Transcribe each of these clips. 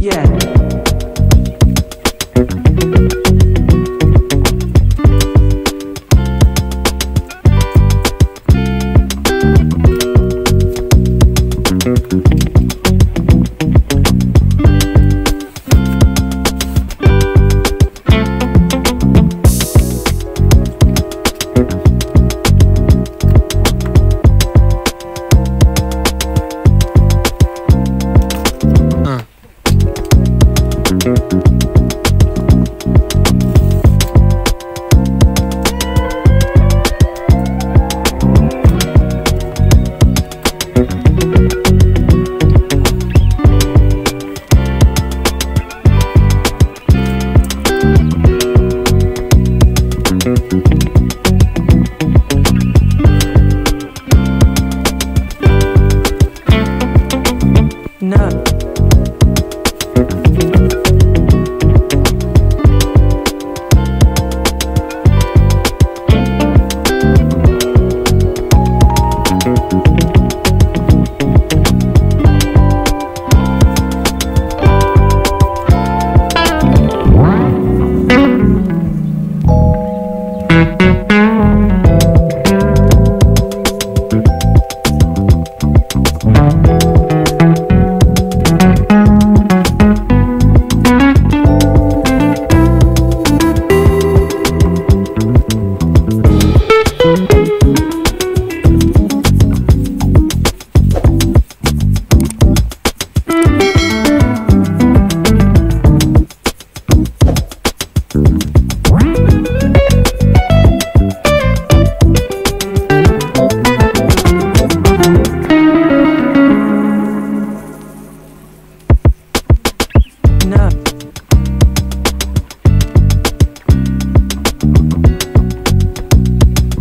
Yeah.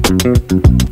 Thank you.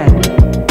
again.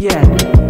Yeah.